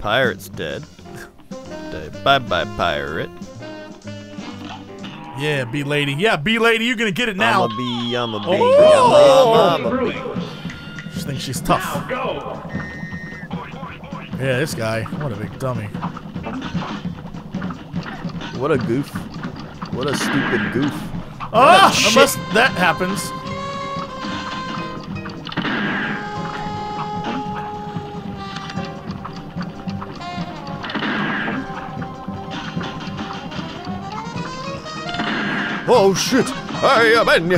Pirate's dead. Bye bye, pirate. Yeah, B lady. Yeah, B lady, you're gonna get it now. I'm a bee, I'm a bee, Oh! I'm a, I'm a bee. She thinks she's tough. Yeah, this guy. What a big dummy. What a goof. What a stupid goof. Ah! shit. Unless that happens. Oh shit! I am in!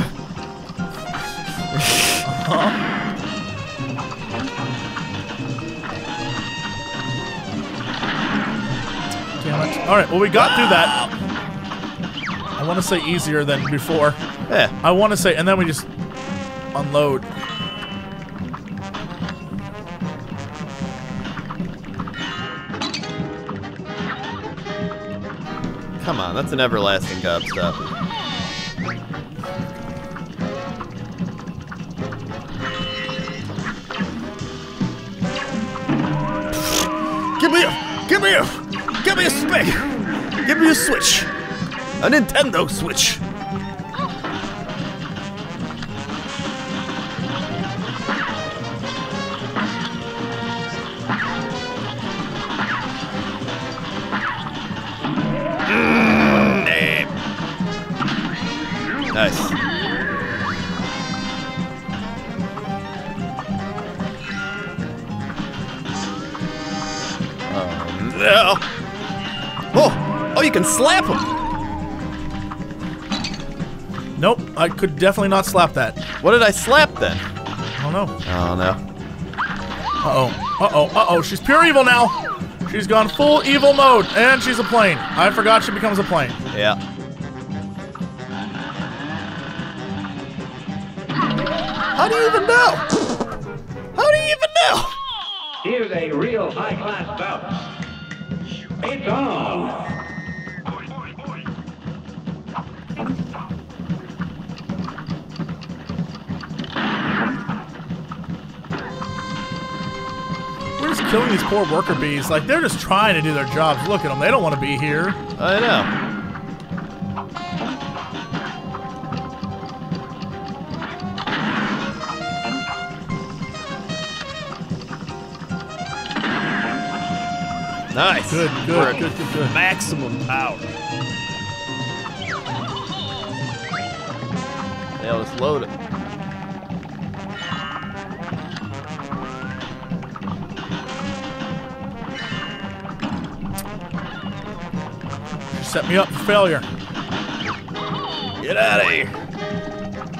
Damn it. Alright, well, we got through that. I want to say easier than before. Yeah. I want to say, and then we just unload. Come on, that's an everlasting gobstopper. Switch. A Nintendo Switch. You can slap him. Nope, I could definitely not slap that. What did I slap then? I don't know. Oh no. Uh-oh. Uh-oh. Uh-oh. She's pure evil now. She's gone full evil mode, and she's a plane. I forgot she becomes a plane. Yeah. How do you even know? How do you even know? Here's a real high-class bout. It's on. We're just killing these poor worker bees. Like, they're just trying to do their jobs. Look at them. They don't want to be here. I know. Nice. Good, good, good, good, good. Maximum power. Yeah, let's load it. She set me up for failure. Get out of here.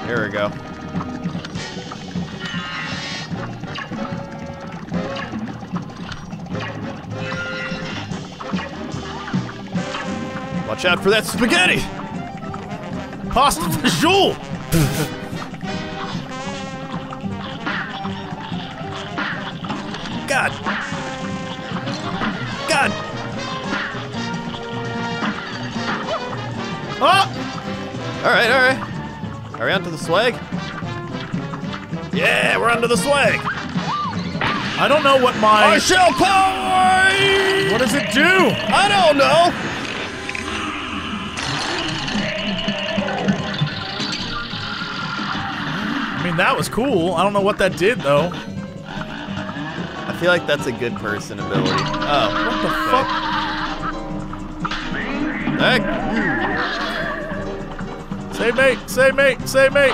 Here we go. Watch out for that spaghetti! Pasta visual. God! God! Ah! Alright, alright. Are we onto the swag? Yeah, we're onto the swag! I don't know what my. I shall play! What does it do? I don't know! Mean, that was cool. I don't know what that did, though. I feel like that's a good person ability. Oh. What the fuck? Heck. Save mate, save mate, save mate.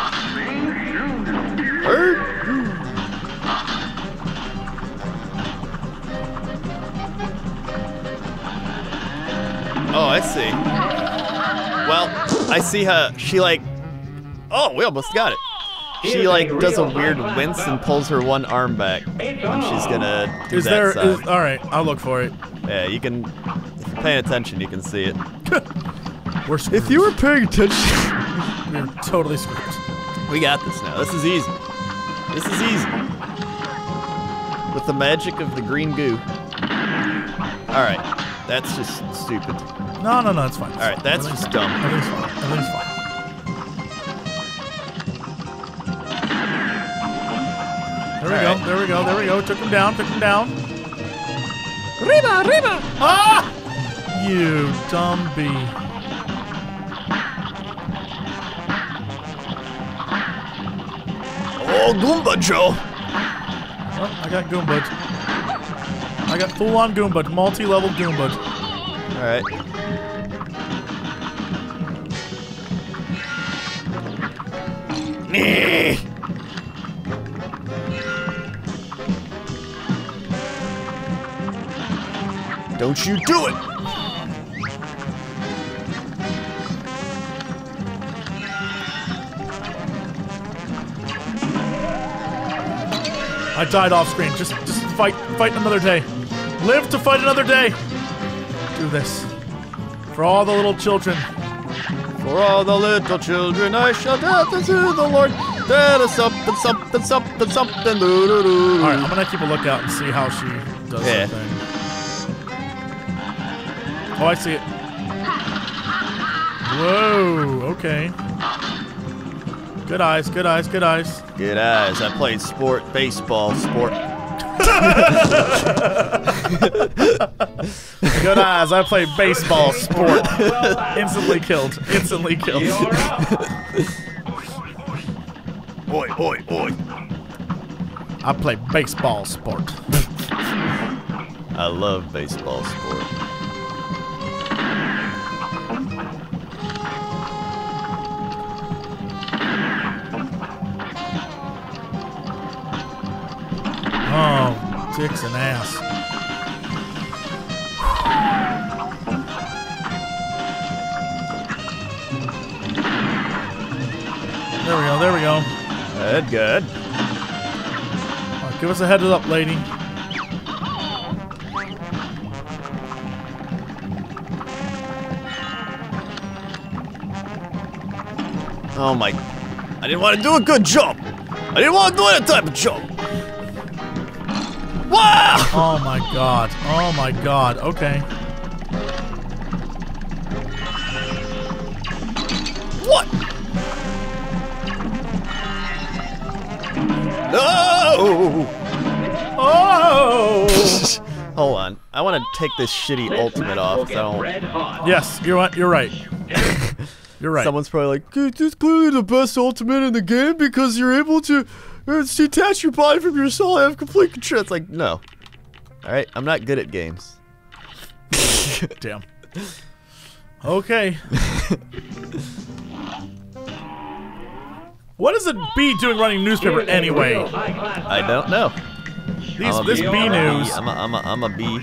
Oh, I see. Well, I see her. She like. Oh, we almost got it. She like does a weird wince and pulls her one arm back when she's gonna do Is that there? side. Is, all right, I'll look for it. Yeah, you can. If you're paying attention, you can see it. We're screwed. If you were paying attention, We're totally screwed. we got this now. This is easy. This is easy. With the magic of the green goo. All right, that's just stupid. No, no, no, it's fine. All right, that's just dumb. Everything's fine. Everything's fine. We All go. right. There we go. There we go. Took him down. Took him down. Riba, riba. Ah! You dumb bee. Oh, Goomba Joe. Oh, I got Goombas. I got full-on Goomba, multi-level Goombas. All right. Nee. Don't you do it! I died off screen. Just, just fight, fight another day. Live to fight another day. Do this for all the little children. For all the little children, I shall dance unto the Lord. That is something, something, something, something. All right, I'm gonna keep a lookout and see how she does Yeah. Her thing. Oh, I see it. Whoa. Okay. Good eyes. Good eyes. Good eyes. Good eyes. I played sport, baseball, sport. Good eyes. I play baseball sport. Instantly killed. Instantly killed. You're up. Oi, oi, oi. I play baseball sport. I love baseball sport. Dicks and ass. There we go, there we go. Good, good. Right, give us a heads up, lady. Oh my. I didn't want to do a good jump. I didn't want to do that type of jump. Wow! Oh my god. Oh my god. Okay. What? No! Oh! Hold on. I want to take this shitty ultimate off. Will 'cause I don't. yes, you're right. You're right. You're right. Someone's probably like, "Dude, this is clearly the best ultimate in the game because you're able to uh, detach your body from your soul and have complete control." It's like, no. All right, I'm not good at games. Damn. Okay. what is a bee doing running newspaper anyway? I don't know. These, I'm this bee. bee news. I'm a, I'm a, I'm a bee.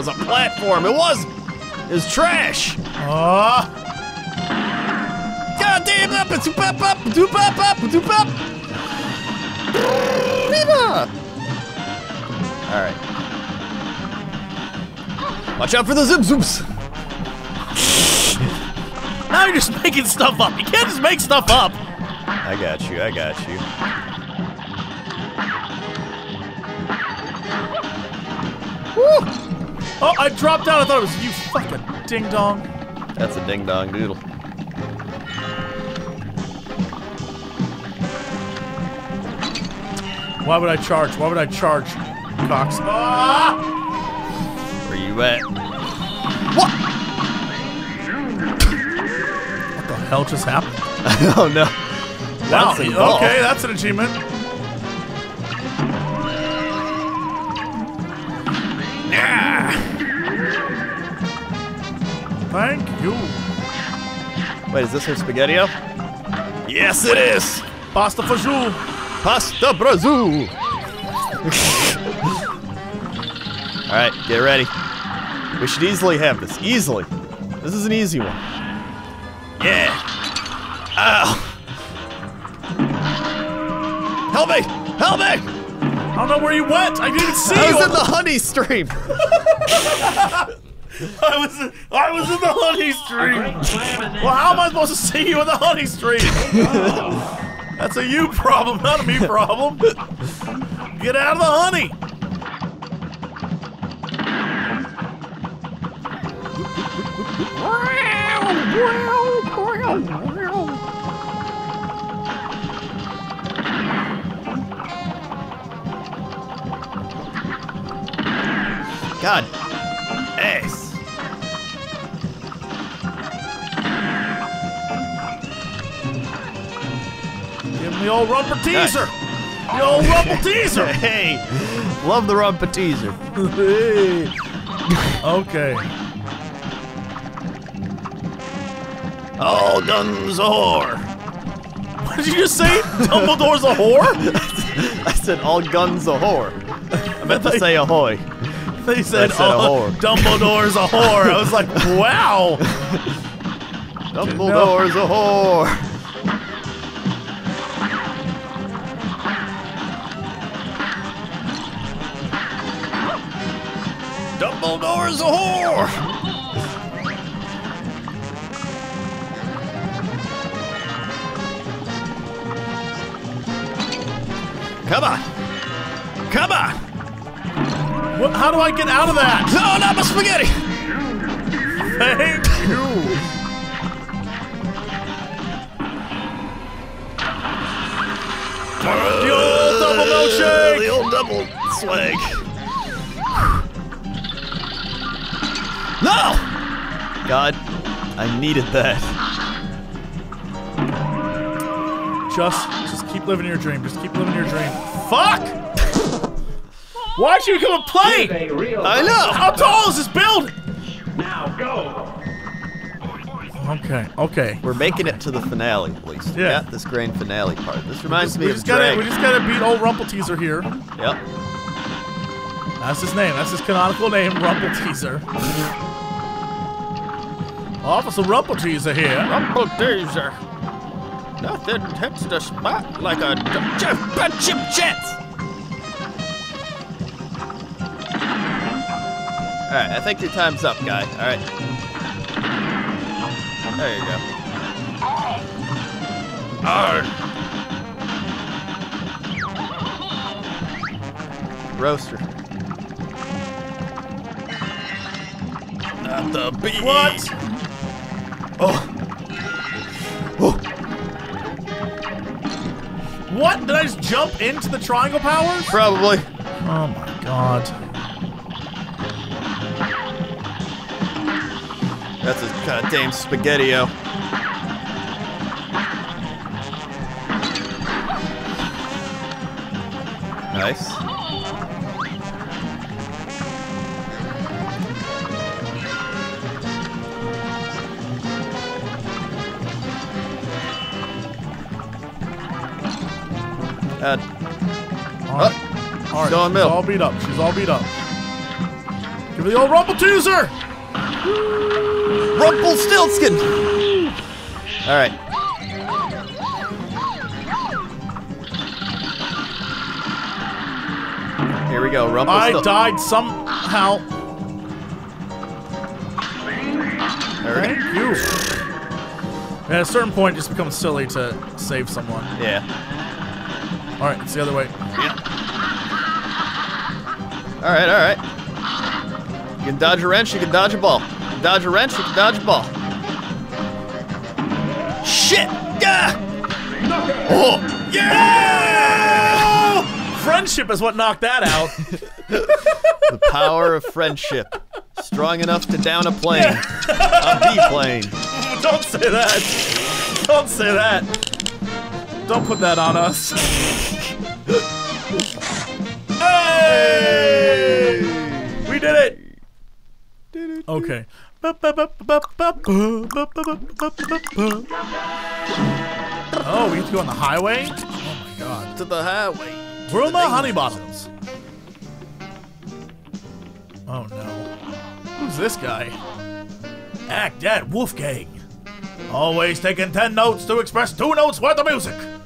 There's a platform. It was. It was trash. Ah, God damn up, it's up, up, doop up, up, doop up. Viva! All right. Watch out for the zip zoops. now you're just making stuff up. You can't just make stuff up. I got you. I got you. Oh, I dropped down. I thought it was you fucking ding dong. That's a ding dong doodle. Why would I charge? Why would I charge? Cox. Ah! Where you at? What what the hell just happened? oh no. Wow. That's. Okay, that's an achievement. Thank you. Wait, is this her spaghetti-o? Yes, it is. Pasta fajoule. Pasta Brazil. All right, get ready. We should easily have this. Easily. This is an easy one. Yeah. Ow. Help me! Help me! I don't know where you went. I didn't even see I you. was in the honey stream. I was in, I was in the honey stream. Well, how am I supposed to see you in the honey stream? That's a you problem, not a me problem. Get out of the honey. God. The old rumper teaser. The old rumple teaser. Hey, love the rumpa teaser. Okay. All guns a whore. What did you just say? Dumbledore's a whore? I said all guns a whore. I meant to say ahoy. They said, I said a oh, whore." Dumbledore's a whore. I was like, wow. Dumbledore's a whore. Dumbledore's a whore. Come on. Come on. What, how do I get out of that? No, not my spaghetti. Thank you. The old double milkshake. The old double swag. No! God, I needed that. Just, just keep living your dream. Just keep living your dream. Fuck! Why'd you come and play? a real I know. How tall is this building? Now go. Okay, okay. We're making it to the finale, at least. We Yeah. this grand finale part. This reminds We me just of gotta, we just gotta beat old Rumple Teaser here. Yep. That's his name. That's his canonical name, Rumple Teaser. Officer Rumple Teaser here. Rumble Teaser. Nothing hits the spot like a chip chip jets. All right, I think your time's up, guy. All right. There you go. Arr. Roaster. Not the bee. What? Oh. Oh. What? Did I just jump into the triangle powers? Probably. Oh my god. That's a goddamn spaghettio. Uh, Alright. Oh, Alright, still in she's all beat up. She's all beat up. Give her the old Rumple Teaser! Rumpelstiltskin! Alright. Here we go, Rumble. I died somehow. Thank you. At a certain point, it just becomes silly to save someone. Yeah. Alright, it's the other way. Alright, alright. You can dodge a wrench, you can dodge a ball. You can dodge a wrench, you can dodge a ball. Shit! Yeah! Oh! Yeah! Friendship is what knocked that out. The power of friendship. Strong enough to down a plane. A B-plane. Don't say that. Don't say that. Don't put that on us. hey! We did it. Okay. Oh, we have to go on the highway? Oh my god. To the highway. We're on the danger honey bottoms. Oh no. Who's this guy? Act at Wolfgang. Always taking 10 notes to express two notes worth of music.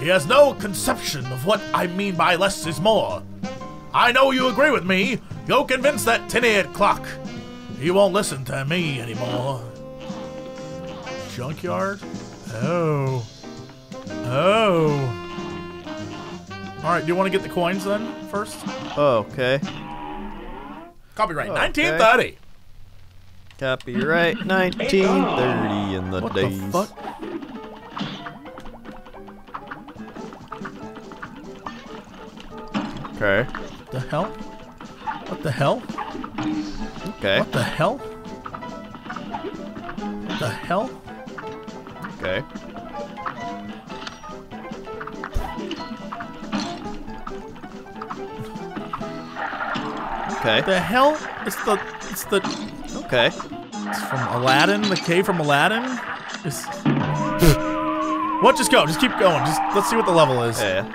He has no conception of what I mean by less is more. I know you agree with me. Go convince that tin-eared clock. He won't listen to me anymore. Junkyard? Oh. Oh. All right. Do you want to get the coins then first? Oh, okay. Copyright Oh, 1930. Copyright 1930 in the What days. the Okay. The hell? What the hell? Okay. What the hell? What the hell? Okay. Okay. The hell? It's the it's the Okay. it's from Aladdin, the cave from Aladdin. It's What? Just go. Just keep going. Just let's see what the level is. Yeah.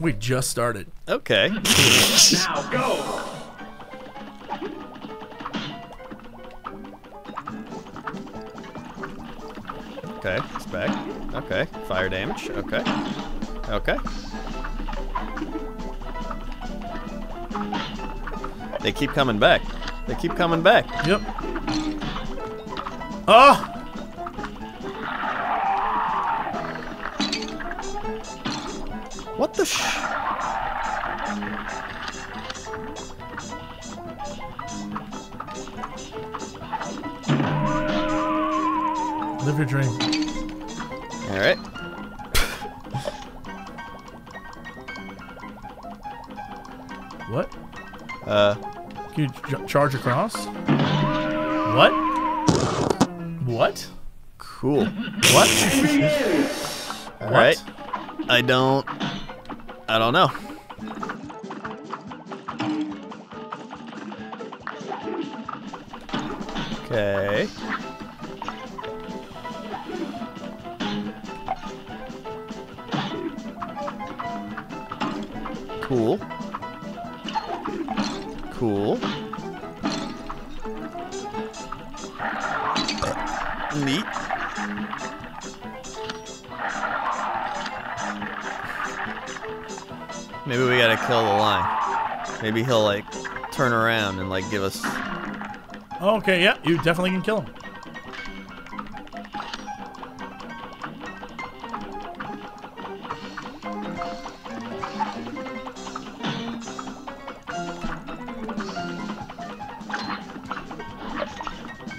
We just started. Okay. Now go. Okay. It's back. Okay. Fire damage. Okay. Okay. They keep coming back. They keep coming back. Yep. Oh! Charge across? What? What? Cool. What? All right. I don't. I don't know. Okay. Cool. Cool. Maybe we gotta kill the line. Maybe he'll like turn around and like give us. Okay, yeah, you definitely can kill him.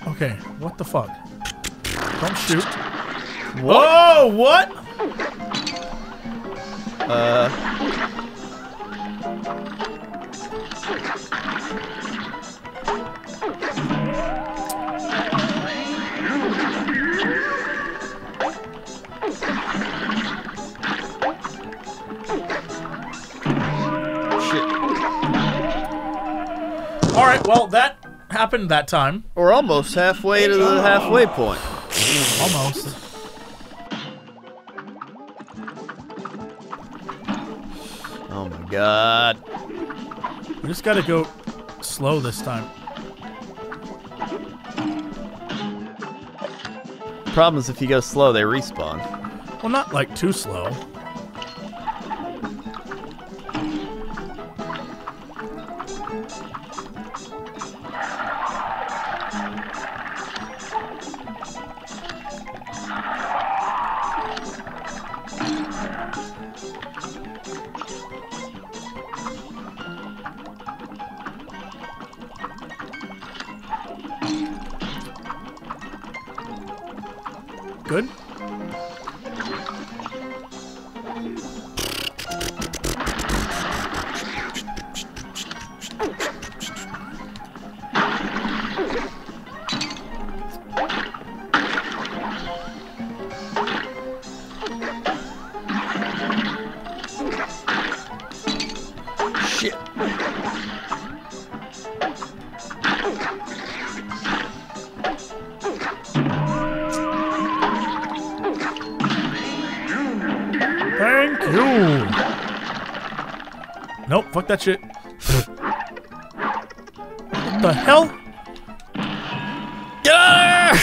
Okay, what the fuck? Don't shoot. Whoa, what? Uh. Shit. All right, well, that happened that time. We're almost halfway to the halfway point. Almost. Oh my god. We just gotta go slow this time. Problem is, if you go slow, they respawn. Well, not like too slow. Good. That shit. what the hell? Get out of!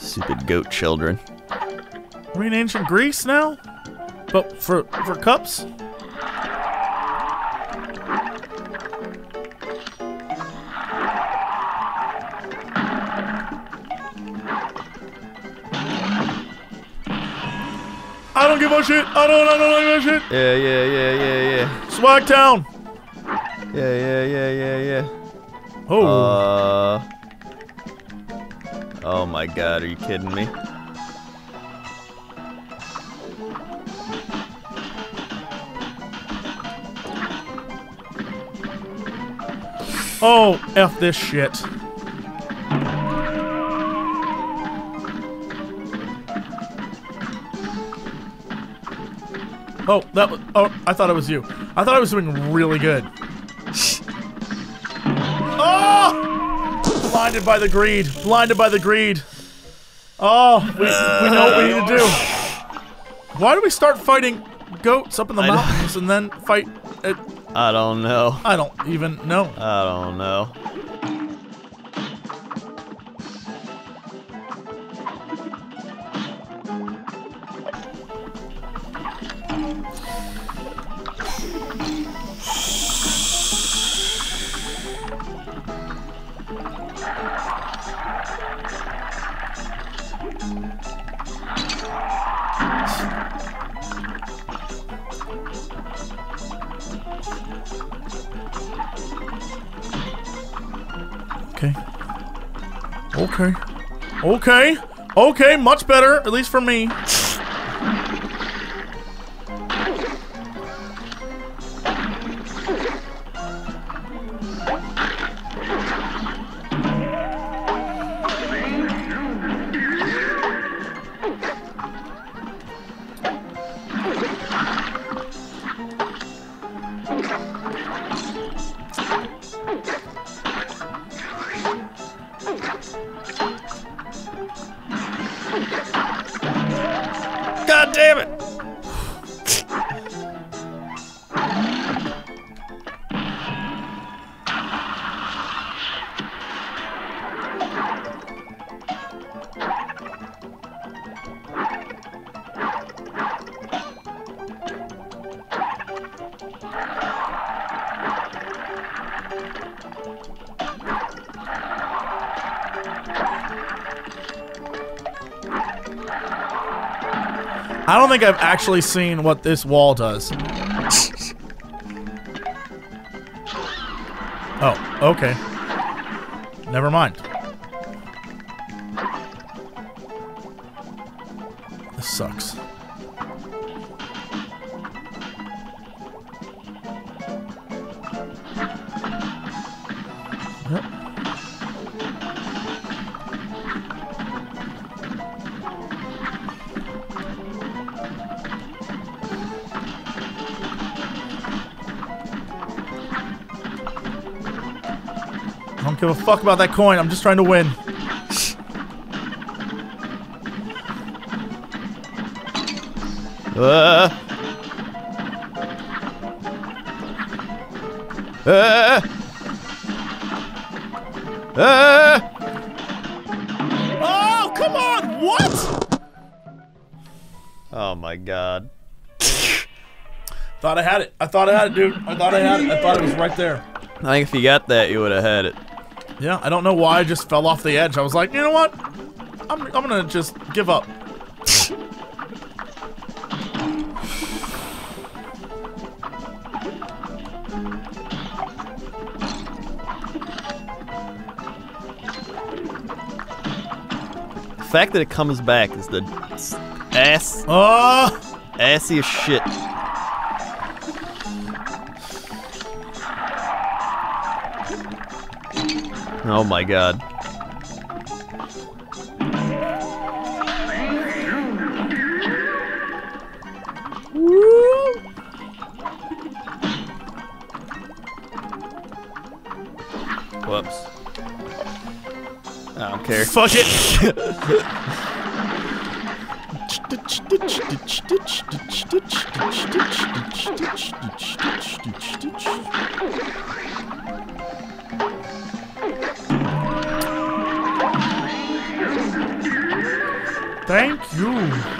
Stupid goat children. Are we in ancient Greece now? But for for cups? A shit. I don't, I don't give a shit. Yeah, yeah, yeah, yeah, yeah. Swag Town. Yeah, yeah, yeah, yeah, yeah. Oh. Uh. Oh my god, are you kidding me? oh, F this shit. Oh, that was. Oh, I thought it was you. I thought I was doing really good. oh! Blinded by the greed. Blinded by the greed. Oh, we, we know what we need to do. Why do we start fighting goats up in the I mountains and then fight? At, I don't know. I don't even know. I don't know. Okay. Okay. Okay, much better, at least for me. I don't think I've actually seen what this wall does. Oh, okay. Never mind. Fuck about that coin. I'm just trying to win. Uh. Uh. Uh. Oh, come on! What? Oh my god. Thought I had it. I thought I had it, dude. I thought I had it. I thought it was right there. I think if you got that, you would have had it. Yeah, I don't know why I just fell off the edge. I was like, you know what? I'm, I'm gonna just give up. The fact that it comes back is the ass ah! Oh, assiest shit. Oh my god. Whoops. I don't care. fuck it. you.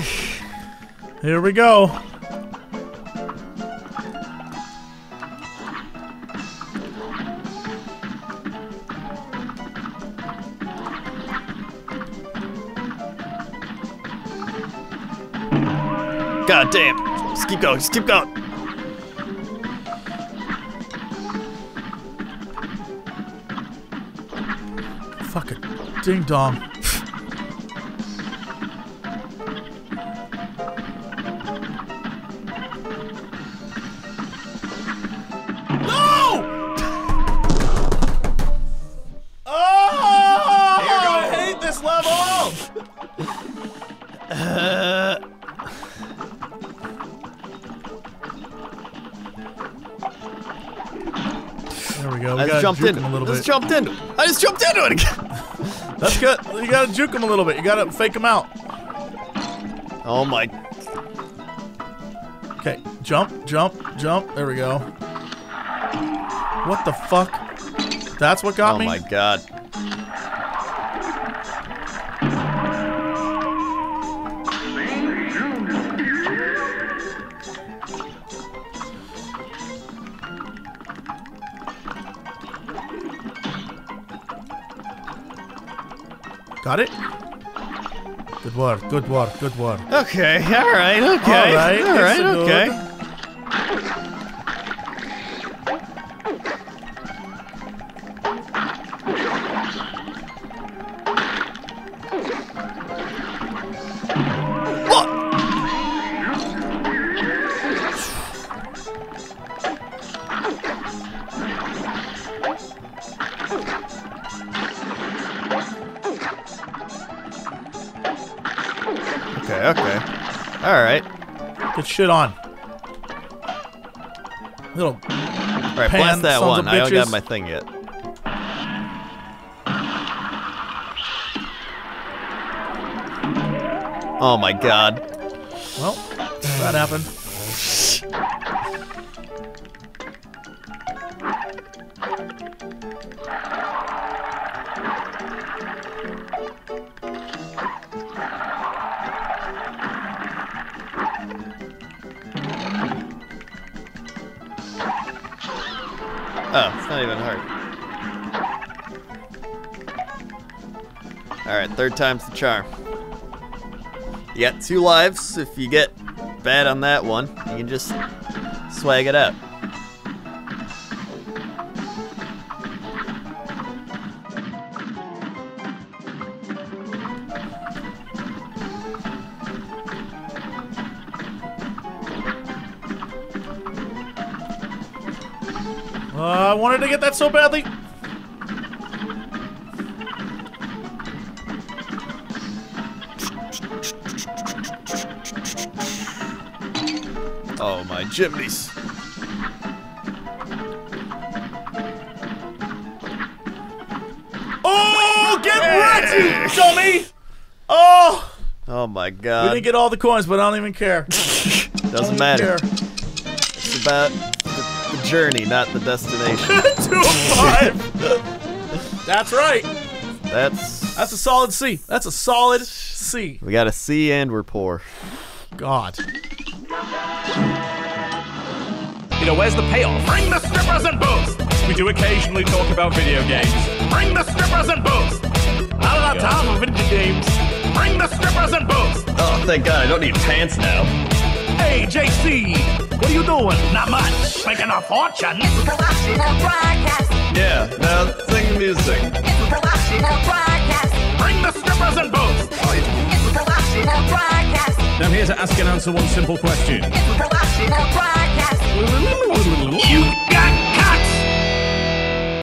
Here we go. Okay. Here we go. God damn. Just keep going. Just keep going. Fuck it. Ding dong. Jumped in. him a little I bit. just jumped into it. I just jumped into it again. That's good. You gotta juke him a little bit. You gotta fake him out. Oh my. Okay, jump, jump, jump. There we go. What the fuck? That's what got Oh me? Oh my god. Got it? Good work, good work, good work. Okay. All right. Okay. All right, All right. Okay. Shit on. Little. All right. Blast that one. I don't got my thing yet. Oh my god. Well, that happened. Oh, it's not even hard. Alright, third time's the charm. You got two lives. If you get bad on that one, you can just swag it out. Wanted to get that so badly. Oh my chimneys. Oh, get wrecked, you dummy! Oh, Oh my God. we didn't get all the coins, but I don't even care. Doesn't matter. Care. It's about journey, not the destination. Two of five. That's right. That's That's a solid C. That's a solid C. we got a C and we're poor. God. You know, where's the payoff? Bring the strippers and booze! We do occasionally talk about video games. Bring the strippers and booze! I don't have time for video games. Bring the strippers and booze! Oh, thank God, I don't need pants now. Hey, JC, what are you doing? Not much. Making a fortune. It's Broadcast. Yeah, now sing music. It's Broadcast. Bring the strippers and boots. It's Broadcast. Now here to ask and answer one simple question. It's Broadcast. You got